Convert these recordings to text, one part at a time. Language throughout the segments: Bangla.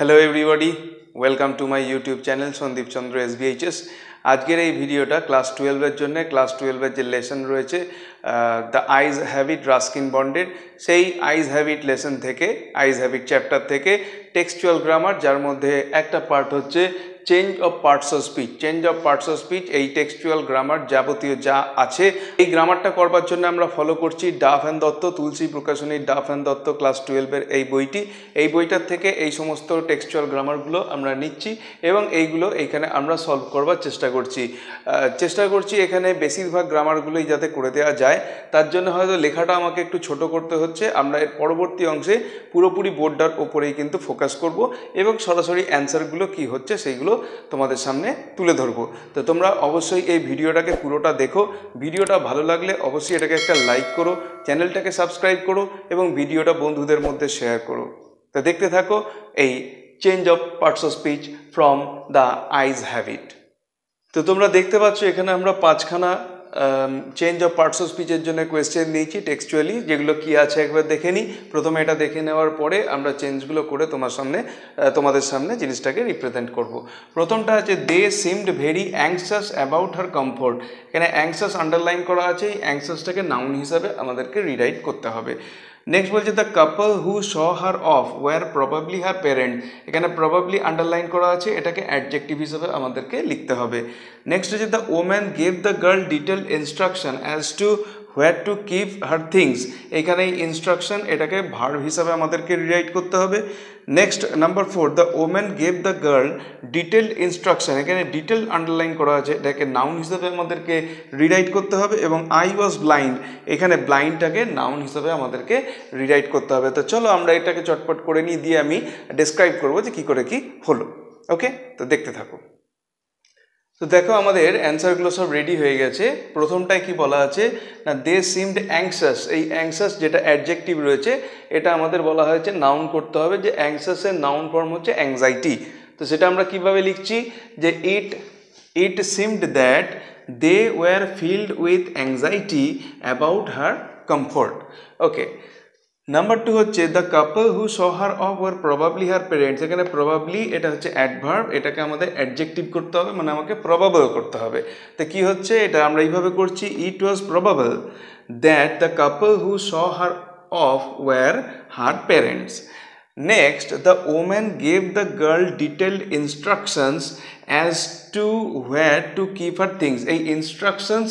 Hello everybody welcome to my YouTube channel Sandip Chandra SBHS আজকের এই ভিডিওটা ক্লাস টুয়েলভের জন্য ক্লাস টুয়েলভের যে লেসন রয়েছে the eyes have it Ruskin bonded সেই আইজ হ্যাবিট লেসন থেকে আইজ হ্যাবিট চ্যাপ্টার থেকে টেক্সচুয়াল গ্রামার যার মধ্যে একটা পার্ট হচ্ছে change of parts of speech change of parts of speech এই টেক্সচুয়াল গ্রামার যাবতীয় যা আছে, এই গ্রামারটা করবার জন্য আমরা ফলো করছি ডাফ অ্যান্ড দত্ত তুলসী প্রকাশনীর ডাফ অ্যান্ড দত্ত ক্লাস টুয়েলভের এই বইটি। এই বইটার থেকে এই সমস্ত টেক্সচুয়াল গ্রামারগুলো আমরা নিচ্ছি এবং এইগুলো এইখানে আমরা সলভ করবার চেষ্টা করছি। চেষ্টা করছি এখানে বেশিরভাগ গ্রামারগুলোই যাতে করে দেওয়া যায়। তার জন্য হয়তো লেখাটা আমাকে একটু ছোট করতে হচ্ছে। আমরা এর পরবর্তী অংশে পুরোপুরি বোর্ডটার ওপরেই কিন্তু ফোকাস করব এবং সরাসরি অ্যান্সারগুলো কি হচ্ছে সেইগুলো তোমাদের সামনে তুলে ধরবো। তো তোমরা অবশ্যই এই ভিডিওটাকে পুরোটা দেখো। ভিডিওটা ভালো লাগলে অবশ্যই এটাকে একটা লাইক করো, চ্যানেলটাকে সাবস্ক্রাইব করো এবং ভিডিওটা বন্ধুদের মধ্যে শেয়ার করো। তো দেখতে থাকো এই change of parts of speech from the eyes habit. তো তোমরা দেখতে পাচ্ছ এখানে আমরা পাঁচখানা চেঞ্জ অফ পার্টস অফ স্পিচের জন্য কোয়েশ্চেন নিয়েছি টেক্সচুয়ালি যেগুলো কি আছে একবার দেখে নিই। প্রথমে এটা দেখে নেওয়ার পরে আমরা চেঞ্জগুলো করে তোমার সামনে তোমাদের সামনে জিনিসটাকে রিপ্রেজেন্ট করব। প্রথমটা আছে they seemed very anxious about her comfort এখানে অ্যাংসাস আন্ডারলাইন করা আছে, এই অ্যাংসাসটাকে নাউন হিসাবে আমাদেরকে রিরাইট করতে হবে। নেক্সট বলছে the couple who saw her off were probably her parent এখানে প্রবাবলি আন্ডারলাইন করা আছে, এটাকে অ্যাডজেক্টিভ হিসেবে আমাদেরকে লিখতে হবে। নেক্সট হচ্ছে the woman gave the girl detail instruction as to where to keep her things এখানে ইনস্ট্রাকশন এটাকে ভার্ব হিসাবে আমাদেরকে রিরাইট করতে হবে। Next number four the women gave the girl detail instruction এখানে ডিটেল আন্ডারলাইন করা আছে, এটাকে নাউন হিসাবে আমাদেরকে রিরাইট করতে হবে এবং আই ওয়াজ ব্লাইন্ড এখানে ব্লাইন্ডটাকে নাউন হিসাবে আমাদেরকে রিরাইট করতে হবে। তো চলো আমরা এটাকে চটপট করে নিয়ে দিয়ে আমি ডিসক্রাইব করব যে কী করে কি হলো। ওকে তো দেখতে থাকো। তো দেখো আমাদের অ্যান্সারগুলো সব রেডি হয়ে গেছে। প্রথমটায় কি বলা আছে? না দে সিমড অ্যাংসাস এই অ্যাংসাস যেটা অ্যাডজেক্টিভ রয়েছে, এটা আমাদের বলা হয়েছে নাউন করতে হবে যে অ্যাংসাসের নাউন ফর্ম হচ্ছে অ্যাংজাইটি তো সেটা আমরা কীভাবে লিখছি? যে it it seemed that they were filled with anxiety about her comfort okay number two হচ্ছে the couple who saw her off were probably her parents এখানে প্রবাবলি এটা হচ্ছে অ্যাডভার্ব এটাকে আমাদের অ্যাডজেক্টিভ করতে হবে মানে আমাকে প্রবাবল করতে হবে। তো কি হচ্ছে? এটা আমরা এইভাবে করছি it was probable that the couple who saw her off were her parents next the woman gave the girl detailed instructions as to where to keep her things এই ইনস্ট্রাকশনস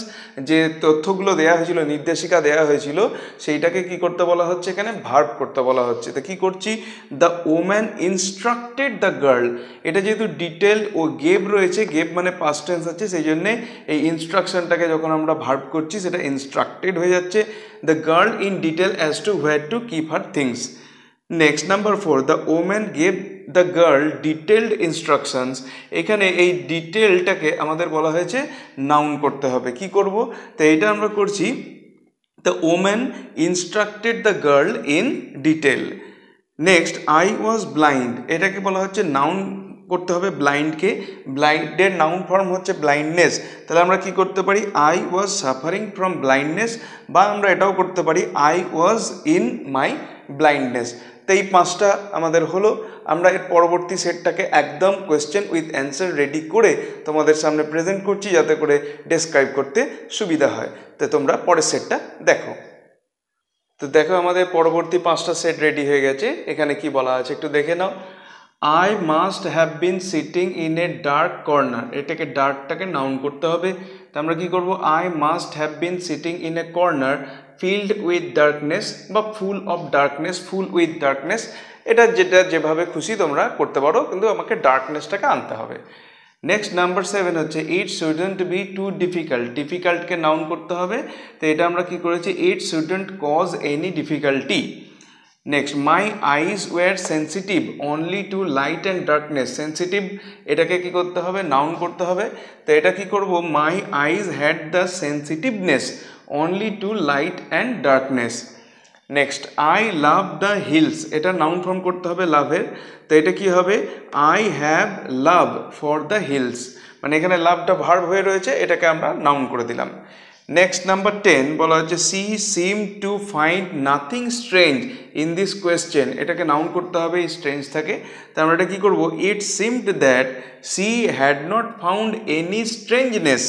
যে তথ্যগুলো দেওয়া হয়েছিল, নির্দেশিকা দেওয়া হয়েছিল, সেইটাকে কি করতে বলা হচ্ছে এখানে? ভার্ব করতে বলা হচ্ছে। তো কী করছি? The woman instructed the girl এটা যেহেতু ডিটেল ও গেভ রয়েছে গেভ মানে পাস্ট টেন্স আছে, সেই জন্যে এই ইনস্ট্রাকশনটাকে যখন আমরা ভার্ব করছি, সেটা ইনস্ট্রাক্টেড হয়ে যাচ্ছে। The girl in detail as to where to keep her things next number four the woman gave the girl detailed instructions এখানে এই ডিটেলটাকে আমাদের বলা হয়েছে নাউন করতে হবে। কি করব? তো এটা আমরা করছি the woman instructed the girl in detail next I was blind এটাকে বলা হচ্ছে নাউন করতে হবে ব্লাইন্ডকে ব্লাইন্ডের নাউন ফর্ম হচ্ছে ব্লাইন্ডনেস তাহলে আমরা কি করতে পারি? I was suffering from blindness বা আমরা এটাও করতে পারি I was in my blindness তো এই পাঁচটা আমাদের হলো। আমরা এর পরবর্তী সেটটাকে একদম কোয়েশ্চেন উইথ অ্যান্সার রেডি করে তোমাদের সামনে প্রেজেন্ট করছি যাতে করে ডেসক্রাইব করতে সুবিধা হয়। তো তোমরা পরের সেটটা দেখো। তো দেখো আমাদের পরবর্তী পাঁচটা সেট রেডি হয়ে গেছে। এখানে কি বলা আছে একটু দেখে নাও। I must have been sitting in a dark corner এটাকে ডার্কটাকে নাউন করতে হবে। তো আমরা কি করব? I must have been sitting in a corner filled with darkness বা full of darkness full with darkness এটা যেটা যেভাবে খুশি তোমরা করতে পারো, কিন্তু আমাকে ডার্কনেসটাকে আনতে হবে। নেক্সট নাম্বার সেভেন হচ্ছে it shouldn't be too difficult ডিফিকাল্টকে noun করতে হবে। তো এটা আমরা কি করেছি it shouldn't cause any difficulty next my eyes were sensitive only to light and darkness sensitive এটাকে কি করতে হবে? নাউন করতে হবে। তো এটা কি করব? My eyes had the sensitiveness only to light and darkness next I love the hills এটা নাউন ফর্ম করতে হবে লাভের। তো এটা কি হবে? I have love for the hills মানে এখানে লাভটা ভার্ব হয়ে রয়েছে। এটাকে আমরা নাউন করে দিলাম। নেক্সট নাম্বার টেন বলা হচ্ছে she seems to find nothing strange in this question এটাকে নাউন করতে হবে, এই স্ট্রেঞ্জ থাকে। তার আমরা এটা কী করব? It seemed that she had not found any strangeness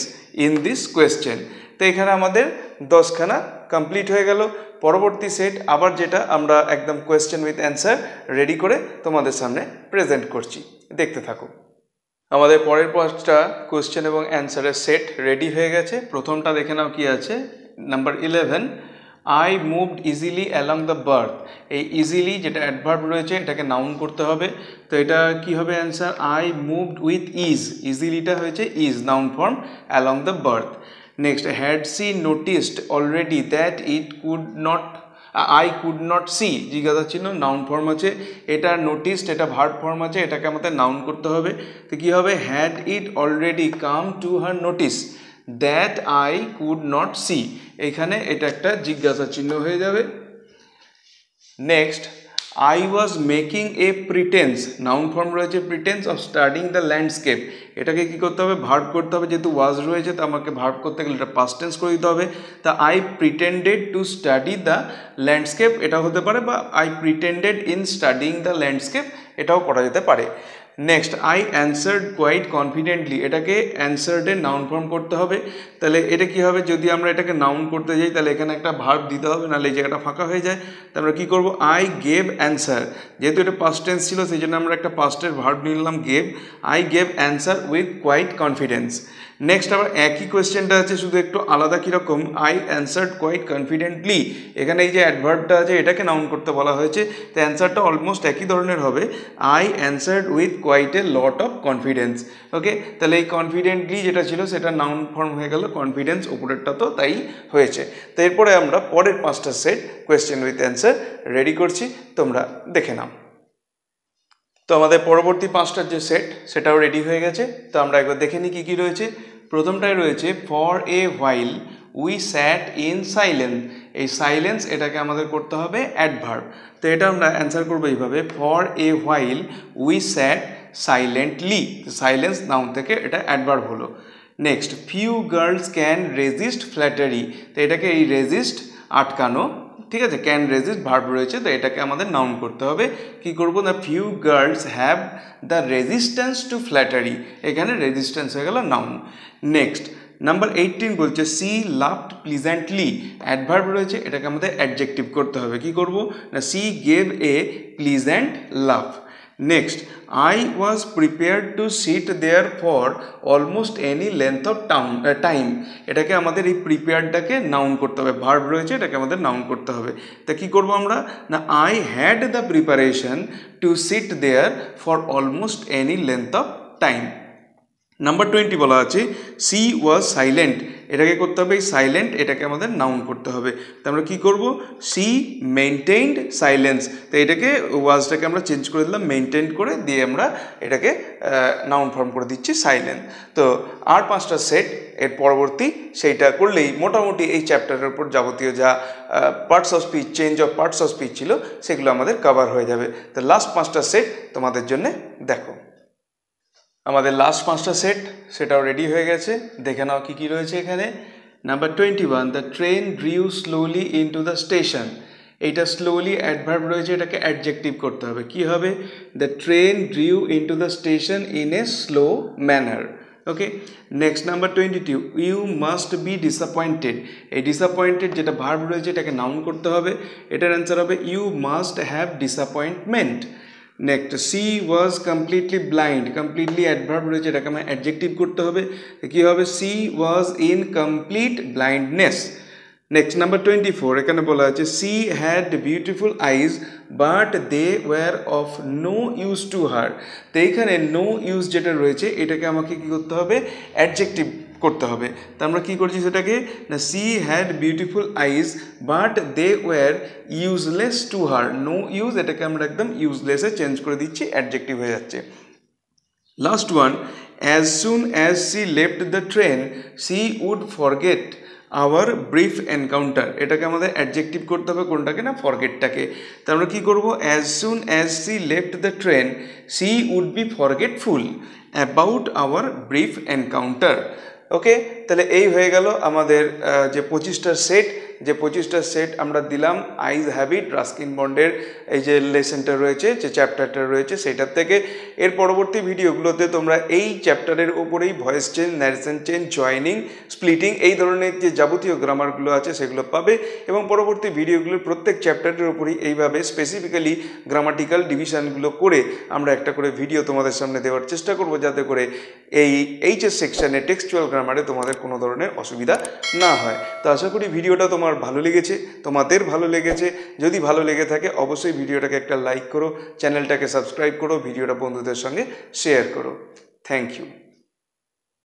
in this question তো এখানে আমাদের দশখানা কমপ্লিট হয়ে গেল। পরবর্তী সেট আবার যেটা আমরা একদম কোয়েশ্চেন উইথ অ্যান্সার রেডি করে তোমাদের সামনে প্রেজেন্ট করছি। দেখতে থাকো। আমাদের পরের পাঁচটা কোয়েশ্চেন এবং অ্যান্সারের সেট রেডি হয়ে গেছে। প্রথমটা দেখে নাও কি আছে। Number eleven I moved easily along the berth এই ইজিলি যেটা অ্যাডভার্ব রয়েছে, এটাকে নাউন করতে হবে। তো এটা কি হবে answer I moved with ease ইজিলিটা হয়েছে ease noun form along the berth next had she noticed already that it could not I could not see জিজ্ঞাসা চিহ্ন নাউন ফর্ম আছে, এটা নোটিস এটা ভার্ড ফর্ম আছে, এটাকে আমাদের নাউন করতে হবে, তো কী হবে? Had it already come to her notice that I could not see এখানে এটা একটা জিজ্ঞাসা চিহ্ন হয়ে যাবে। Next I was making a pretence noun form রয়েছে pretence of studying the landscape এটাকে কী করতে হবে? ভার্ব করতে হবে। যেহেতু ওয়াজ রয়েছে, তো আমাকে ভার্ব করতে গেলে এটা পাস্ট টেন্স করে দিতে হবে। তা I pretended to study the landscape এটা হতে পারে, বা I pretended in studying the landscape এটাও করা যেতে পারে। Next I answered quite confidently এটাকে অ্যান্সার্ডের নাউন ফর্ম করতে হবে। তাহলে এটা কি হবে? যদি আমরা এটাকে নাউন করতে যাই, তাহলে এখানে একটা ভার্ব দিতে হবে, নাহলে এই জায়গাটা ফাঁকা হয়ে যায়। তা আমরা কী করব? আই গেভ অ্যান্সার যেহেতু এটা পাস্ট টেন্স ছিল, সেই জন্য আমরা একটা পাস্টের ভার্ব নিলাম gave I gave answer with quite confidence next আবার একই কোয়েশ্চেনটা আছে, শুধু একটু আলাদা কীরকম? আই অ্যান্সার্ড কোয়াইট কনফিডেন্টলি এখানে এই যে অ্যাডভার্বটা আছে, এটাকে নাউন করতে বলা হয়েছে। তো অ্যান্সারটা অলমোস্ট একই ধরনের হবে। I answered with quite a lot of confidence okay তাহলে এই কনফিডেন্টলি যেটা ছিল, সেটা নাউন ফর্ম হয়ে গেল কনফিডেন্স উপরেরটা তো তাই হয়েছে। তো এরপরে আমরা পরের পাঁচটা set question with answer ready করছি, তোমরা দেখে নাও। তো আমাদের পরবর্তী পাঁচটার যে সেট সেটাও রেডি হয়ে গেছে। তো আমরা একবার দেখে নিই কী কী রয়েছে। প্রথমটায় রয়েছে for a while we sat in silence এই সাইলেন্স এটাকে আমাদের করতে হবে অ্যাডভার্ব তো এটা আমরা অ্যান্সার করব এইভাবে for a while we sat silently silence noun থেকে এটা অ্যাডভার্ব হলো। Next few girls can resist flattery তো এটাকে এই রেজিস্ট আটকানো ঠিক আছে ক্যান রেজিস্ট ভার্ব রয়েছে, তো এটাকে আমাদের নাউন করতে হবে। কি করব the few girls have the resistance to flattery এখানে রেজিস্ট্যান্স হয়ে গেল নাউন নেক্সট নাম্বার এইটিন বলছে সি লাভড প্লিজেন্টলি অ্যাডভার্ব রয়েছে, এটাকে আমাদের অ্যাডজেক্টিভ করতে হবে। কি করব না she gave a pleasant love next I was prepare to sit there for almost any length of town time এটাকে আমাদের এই প্রিপেয়ারটাকে নাউন করতে হবে। ভার্ব রয়েছে, এটাকে আমাদের নাউন করতে হবে। তা কী করব আমরা? না I had the preparation to sit there for almost any length of time number twenty বলা আছে। সি ওয়াজ সাইলেন্ট এটাকে করতে হবে এই সাইলেন্ট এটাকে আমাদের নাউন করতে হবে। তো আমরা কী করব? সি মেনটেইনড সাইলেন্স তো এটাকে ওয়াজটাকে আমরা চেঞ্জ করে দিলাম মেনটেন করে দিয়ে আমরা এটাকে নাউন ফর্ম করে দিচ্ছি সাইলেন্ট তো আর পাঁচটা সেট এর পরবর্তী সেইটা করলেই মোটামুটি এই চ্যাপ্টারের উপর যাবতীয় যা parts of speech change of parts of speech ছিল, সেগুলো আমাদের কভার হয়ে যাবে। তো লাস্ট পাঁচটা সেট তোমাদের জন্য দেখো। আমাদের লাস্ট পাঁচটা সেট সেটাও রেডি হয়ে গেছে। দেখে নাও কী কী রয়েছে এখানে। Number twenty one the train drew slowly into the station এইটা স্লোলি অ্যাডভার্ব রয়েছে, এটাকে অ্যাডজেক্টিভ করতে হবে। কি হবে? The train drew into the station in a slow manner okay next number twenty two you must be disappointed এই ডিসঅ্যাপয়েন্টেড যেটা ভার্ব রয়েছে, এটাকে নাউন করতে হবে। এটার অ্যান্সার হবে you must have disappointment next she was completely blind completely adverb রয়েছে, এটাকে আমার অ্যাডজেক্টিভ করতে হবে। কী হবে? She was in complete blindness next number twenty four এখানে বলা আছে she had beautiful eyes but they were of no use to her তো এইখানে নো ইউজ যেটা রয়েছে, এটাকে আমাকে কী করতে হবে? অ্যাডজেক্টিভ করতে হবে। তা আমরা কী করছি সেটাকে? না she had beautiful eyes but they were useless to her no use এটাকে আমরা একদম ইউজলেসে চেঞ্জ করে দিচ্ছি অ্যাডজেক্টিভ হয়ে যাচ্ছে। Last one as soon as she left the train she would forget our brief encounter এটাকে আমাদের অ্যাডজেক্টিভ করতে হবে, কোনটাকে? না ফরগেটটাকে তা আমরা কী করব? As soon as she left the train she would be forgetful about our brief encounter okay তাহলে এই হয়ে গেল আমাদের যে পঁচিশটার সেট যে পঁচিশটা সেট আমরা দিলাম আইজ হ্যাবিট রাস্কিন বন্ডের এই যে লেসেনটা রয়েছে, যে চ্যাপ্টারটা রয়েছে, সেটার থেকে। এর পরবর্তী ভিডিওগুলোতে তোমরা এই চ্যাপ্টারের ওপরেই voice change narration change joining splitting এই ধরনের যে যাবতীয় গ্রামারগুলো আছে সেগুলো পাবে। এবং পরবর্তী ভিডিওগুলোর প্রত্যেক চ্যাপ্টারের ওপরই এইভাবে স্পেসিফিক্যালি গ্রামাটিক্যাল ডিভিশনগুলো করে আমরা একটা করে ভিডিও তোমাদের সামনে দেওয়ার চেষ্টা করব, যাতে করে এই এইচএস সেকশানে টেক্সচুয়াল গ্রামারে তোমাদের কোনো ধরনের অসুবিধা না হয়। তো আশা করি ভিডিওটা তোমার ভালো লেগেছে, তোমাদের ভালো লেগেছে, যদি ভালো লেগে থাকে অবশ্যই ভিডিওটাকে একটা লাইক করো চ্যানেলটাকে সাবস্ক্রাইব করো, ভিডিওটা বন্ধুদের সঙ্গে শেয়ার করো। Thank you